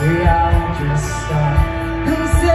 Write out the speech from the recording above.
We i just stop.